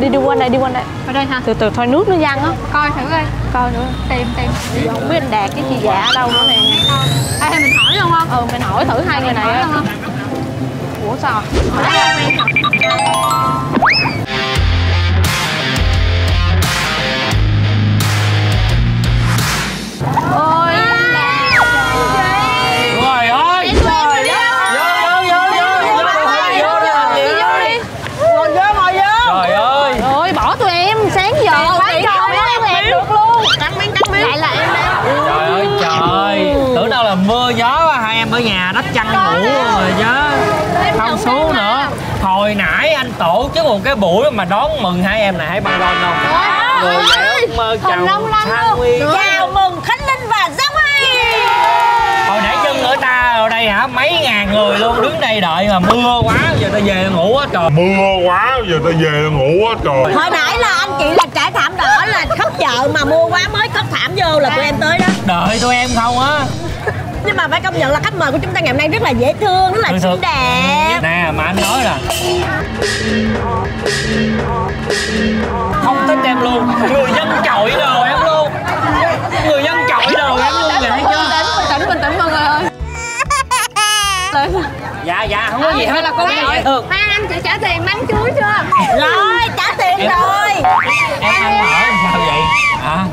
đi đi quanh đây đi quanh đây. Ở đây hả? Từ từ thôi nước nó văng á. Coi thử coi. Coi nữa tìm tìm. Không biết anh đạt cái chị dạ ở đâu nữa nè. Ai hay mình hỏi luôn không? Ừ mình hỏi thử hai người này á. ủa sao? Ôi ở nhà đắp chăn ngủ rồi chứ Không xuống nữa. Hồi nãy anh tổ chức một cái buổi mà đón mừng hai em này hãy băng lon không Người vậy ước mơ chào Sang Nguyên. Chào mừng Khánh Linh và Giang Huy Hồi nãy chân ở ta ở đây hả? Mấy ngàn người luôn đứng đây đợi mà mưa quá giờ ta về ngủ hết trời mưa quá giờ ta về ngủ quá trời Hồi nãy là anh chị là trải thảm đỏ là khóc chợ mà mua quá mới cất thảm vô là tụi em tới đó. Đợi tụi em không á Nhưng mà phải công nhận là khách mời của chúng ta ngày hôm nay rất là dễ thương, rất là xinh đẹp Nè mà anh nói là Không thích em luôn. Người dân chọi đồ em luôn. Người dân chọi đồ em luôn nè thấy chưa? Bình tĩnh bình tĩnh mọi người ơi Dạ dạ không có gì hết. là cô dễ thương hai anh chị trả tiền bánh chuối chưa? Rồi, trả tiền Em- rồi. Em ăn ở sao vậy? À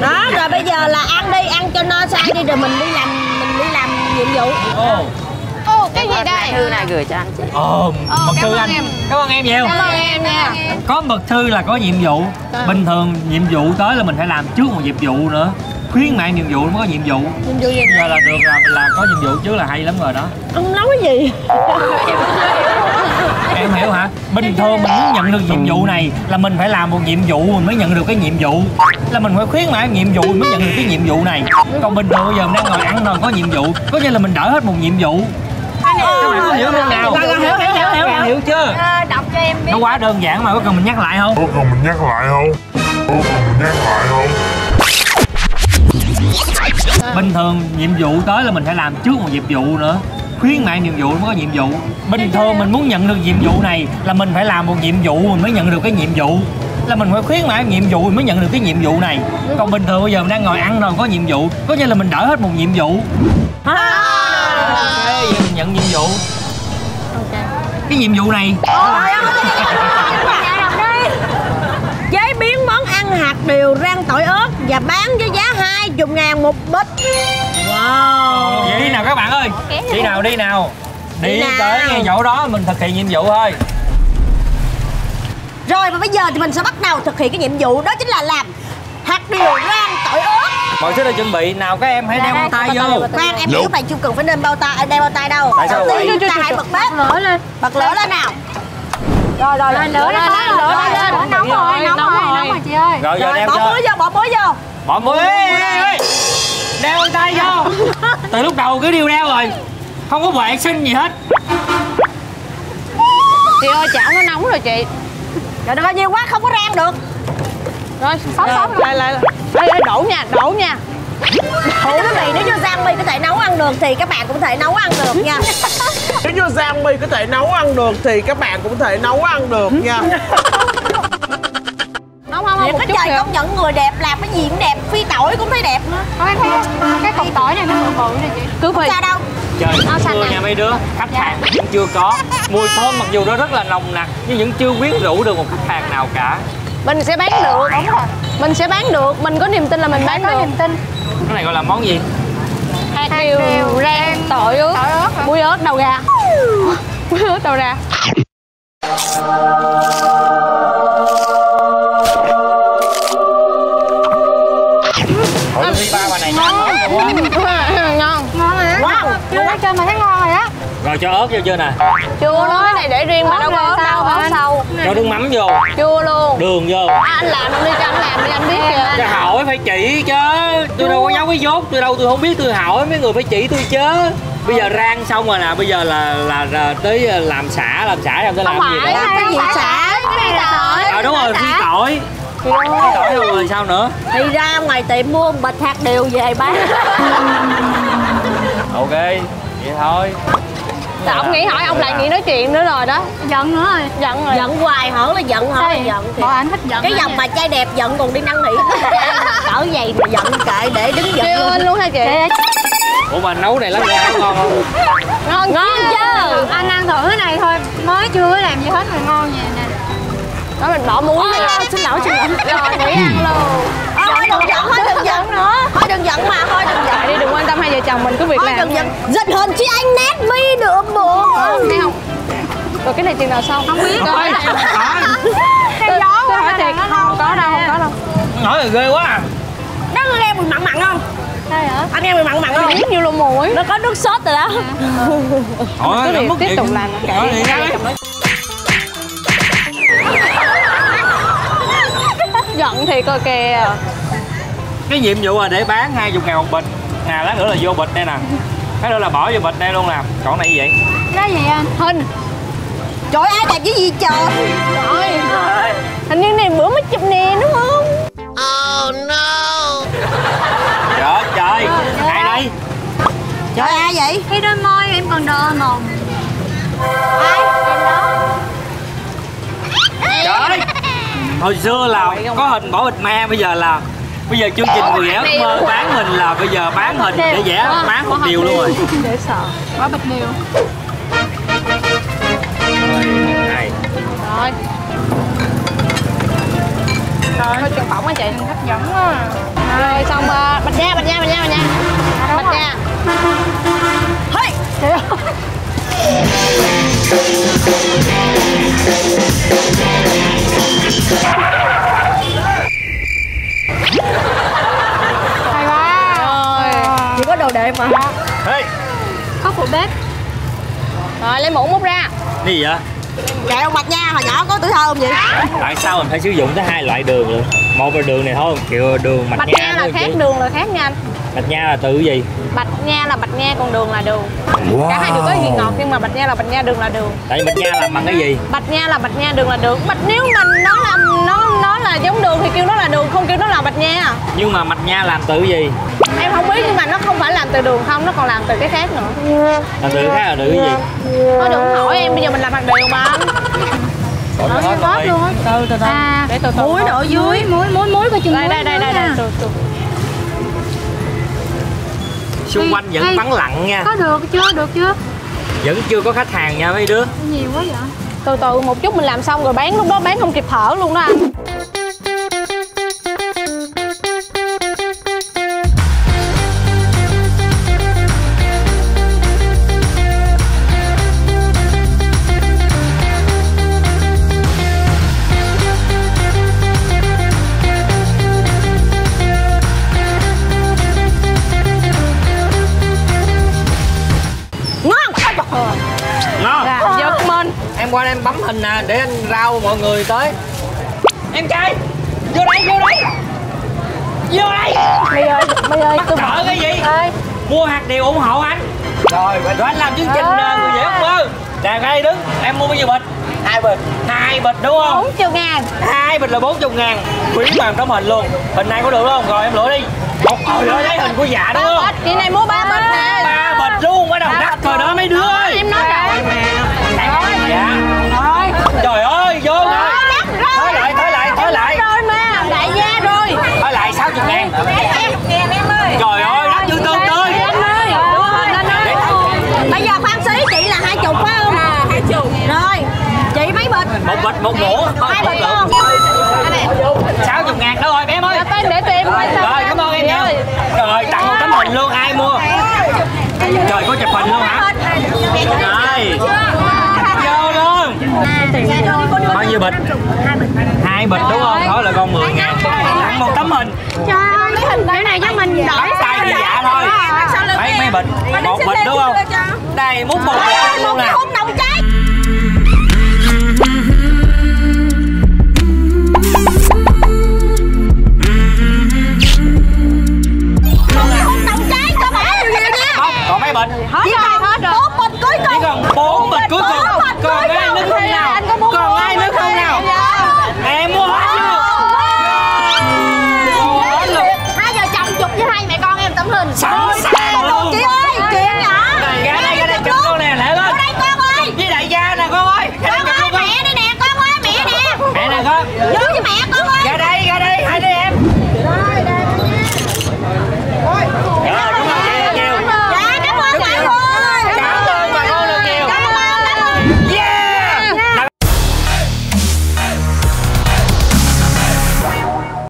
Đó, rồi bây giờ là ăn đi, ăn cho no say đi rồi mình đi làm nhiệm vụ Ồ. Ô cái gì đây? Thư này gửi cho anh chị. Ồ mật cảm thư ơn anh. em. Cảm ơn em nhiều. Cảm ơn em nha. Có mật thư là có nhiệm vụ. Bình thường nhiệm vụ tới là mình phải làm trước một nhiệm vụ nữa. Khuyến mại nhiệm vụ mới có nhiệm vụ. Nhiệm vụ gì? Giờ là được là, là có nhiệm vụ chứ là hay lắm rồi đó. Ông nói gì? Em hiểu hả? Bình thường mình muốn nhận được nhiệm vụ này là mình phải làm một nhiệm vụ mình mới nhận được cái nhiệm vụ. Là mình phải khuyến mãi nhiệm vụ mình mới nhận được cái nhiệm vụ này. Còn bình thường bây giờ mình đang ngồi ăn rồi có nhiệm vụ. Có nghĩa là mình đỡ hết một nhiệm vụ. Các bạn có hiểu không nào? Rồi, rồi, hiểu, hiểu, hiểu, hiểu, Hiểu, chưa? Ờ, đọc cho em biết Nó quá đơn giản mà có cần mình nhắc lại không? có cần mình nhắc lại không? Có cần mình nhắc lại không? Bình thường nhiệm vụ tới là mình phải làm trước một nhiệm vụ nữa khuyến mại nhiệm vụ mới có nhiệm vụ bình thường mình muốn nhận được nhiệm vụ này là mình phải làm một nhiệm vụ mình mới nhận được cái nhiệm vụ là mình phải khuyến mãi nhiệm vụ mình mới nhận được cái nhiệm vụ này còn bình thường bây giờ mình đang ngồi ăn rồi có nhiệm vụ có nghĩa là mình đỡ hết một nhiệm vụ ok vậy mình nhận nhiệm vụ cái nhiệm vụ này Chế biến món ăn hạt điều rang tỏi ớt và bán với giá 20 ngàn một bịch. Wow. Vậy đi nào các bạn ơi. Đi nào đi nào. Đi Đi nào. tới ngay chỗ đó mình thực hiện nhiệm vụ thôi. Rồi và bây giờ thì mình sẽ bắt đầu thực hiện cái nhiệm vụ đó chính là làm hạt điều rang tỏi ớt. Mọi thứ đã chuẩn bị. Nào các em hãy đeo bao tay vô. Khoan em lúc này chưa cần phải nên bao tay đeo bao tay đâu. Tại sao vậy? chúng ta hãy bật bếp. Lửa lên. Bật lửa lên nào. Rồi rồi lên lửa lên lên lửa lên lên. nóng rồi nóng rồi nóng rồi chị ơi. Rồi giờ Rồi đeo bỏ muối vô bỏ muối vô bỏ muối Ê, ê, ê. đeo bao tay vô. Từ lúc đầu cứ điêu đeo rồi. Không có vệ sinh gì hết. Chị ơi chảo nó nóng rồi chị. Rồi đừng có nhiều quá không có rang được. Rồi sót sót lại lại lại. Ê, ê, đổ nha đổ nha. Thưa quý vị nếu như Giang My có thể nấu ăn được thì các bạn cũng thể nấu ăn được nha. Nếu như Giang My có thể nấu ăn được thì các bạn cũng thể nấu ăn được nha Thiệt một cái chút trời công nhận người đẹp làm cái gì cũng đẹp Phi tỏi cũng thấy đẹp nữa. Em thấy cái cục tỏi này nó bự bự này chị. Cứ phi. Sao đâu. Trời Áo xanh nha mấy đứa. Khách hàng vẫn chưa có. Mùi thơm mặc dù nó rất là nồng nặc nhưng vẫn chưa quyến rũ được một khách hàng nào cả. Mình sẽ bán được. Mình sẽ bán được. Mình có niềm tin là mình bán có được. niềm tin. Cái này gọi là món gì? Hạt điều rang tỏi ớt. Tỏi ớt hả? muối ớt đầu ra muối ớt đầu ra ớt vô chưa nè? Chưa nói cái này để riêng mà đâu có ớt đâu ớt sâu cho nước mắm vô. Chưa luôn. Đường vô. À, anh làm đi cho anh làm đi anh biết cho kìa hỏi phải chỉ chứ. Tôi đâu có giấu cái dốt tôi đâu tôi không biết tôi hỏi mấy người phải chỉ tôi chứ. Bây giờ rang xong rồi nè bây giờ là là, là tới ờ, làm xả làm xả em sẽ làm Không gì phải. nữa? Cái gì xả cái này tỏi à đúng rồi phi tỏi. Phi tỏi rồi sao nữa? Thì ra ngoài tiệm mua một bịch hạt điều về bán ok vậy thôi Dạ, ông nghĩ hỏi ông lại nghĩ nói chuyện nữa rồi đó. Giận nữa rồi. Giận rồi. Giận hoài hỏi là giận hỏi là giận thì Bộ ảnh thích giận cái dòng mà trai đẹp giận còn đi năn nỉ. Cỡ vậy mà giận kệ để đứng giận Kêu luôn. anh luôn hả chị? ủa mà nấu này lắm ra ngon không? Ngon, ngon chứ. Anh ăn thử cái này thôi. Mới chưa có làm gì hết mà ngon vậy nè. Đó mình bỏ muối vô. Xin lỗi, xin lỗi Rồi, Mỹ ăn luôn thôi đừng giận thôi đừng giận nữa. thôi đừng giận mà thôi đừng giận. Đi đừng quan tâm hai vợ chồng mình cứ việc thôi làm đừng giận. dịch hình chứ anh nét mi được bộ Thấy không? Rồi cái này chừng nào xong? Không biết hỏi Cái gió quá. Hỏi thiệt Không có đâu, không có đâu. Nói là ghê quá à. đó nghe mùi mặn mặn không? Đây hả? anh nghe mùi mặn mặn không? Biết nhiêu lô muối nó có nước sốt rồi đó. Thôi, Cứ việc mất tiếp tục làm kệ. Giận thiệt rồi kìa cái nhiệm vụ là để bán 20 ngàn một bịch. À lát nữa là vô bịch đây nè. Cái nữa là bỏ vô bịch đây luôn nè. Còn này gì vậy? Cái gì anh? Hình. Trời ai làm cái gì trời? Trời ơi. Hình như này bữa mới chụp nè đúng không? trời. Trời ai đây? Trời ai vậy? Cái đôi môi em còn đỏ mồm trời hồi xưa là có hình bỏ bịch ma bây giờ là bây giờ chương trình người ước mơ bán hình là bây giờ bán hình để vẽ bán một điều luôn. Rồi Để sợ. Bỏ bịch điều này. Rồi. Rồi, chừng phỏng á chị. Hấp dẫn quá. Rồi, xong uh, bạch nha, bạch nha, bạch nha, bạch nha Bạch nha Hay phụ bếp. Rồi, lấy muỗng múc ra. Cái gì vậy? Kẹo bạch nha hồi nhỏ có tuổi thơ không vậy? Tại sao mình phải sử dụng tới hai loại đường luôn một là đường này thôi kiểu đường mạch Bạch nha nha là khác, chị. đường là khác nha. Anh mạch nha là từ gì? Bạch nha là bạch nha, còn đường là đường. Cả hai đều có vị ngọt nhưng mà bạch nha là bạch nha, đường là đường. Tại mạch nha làm bằng cái gì? Bạch nha là bạch nha, đường là đường. Bạch nếu mà nó làm nó nó là giống đường thì kêu nó là đường, không kêu nó là bạch nha. Nhưng mà mạch nha làm từ gì? Em không biết nhưng mà nó không phải làm từ đường không, nó còn làm từ cái khác nữa. Làm từ cái khác là từ cái gì? Thôi đừng hỏi em, bây giờ mình làm bằng đường mà anh Nói Hết luôn á. Từ từ từ. À Để từ từ muối nữa dưới Muối, muối, muối, coi chừng Đây muối đây đây muối đây, đây. nha. từ từ xung quanh vẫn vắng lặng nha. Có được chưa, được chưa? Vẫn chưa có khách hàng nha mấy đứa. Nhiều quá vậy. Từ từ một chút mình làm xong rồi bán lúc đó bán không kịp thở luôn đó anh em bấm hình nè để anh rao mọi người tới. Em trai vô đây vô đây. Vô đây. Mày ơi, mày ơi, tôi cỡ cái gì? Ê, mua hạt điều ủng hộ anh. Rồi rồi anh làm chương trình À. người dễ ước mơ. Nè đây đứng. Em mua bao nhiêu bịch? Hai bịch. Hai bịch đúng không? Bốn triệu ngàn. Hai bịch là 40 ngàn. Khuyến bằng tấm hình luôn. Hình này có được không? Rồi em lựa đi. Một hồi nữa lấy hình của dạ đúng không? Bịch, chị này mua ba bịch nè. Ba bịch luôn bắt đầu đắt rồi đó mấy đứa ơi một muỗng thôi một lượng không? 60 ngàn. Đâu rồi bé ơi Dạ để tìm rồi cảm ơn em nhiều rồi tặng một tấm hình luôn. Ai mua? Trời có chụp hình luôn hả? Rồi. Vô luôn. Bao nhiêu bịch? Hai bịch đúng không? Thôi là con 10 ngàn. Tặng một tấm hình. Trời cái hình này cho mình đổi tay thì dạ thôi. Mấy mấy bịch. Một bịch đúng không? đây múc một bịch luôn nè hết rồi. Bốn bịch cuối chỉ cùng còn bốn bịch cuối cùng. còn ai nước